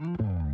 Mm.